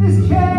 this chair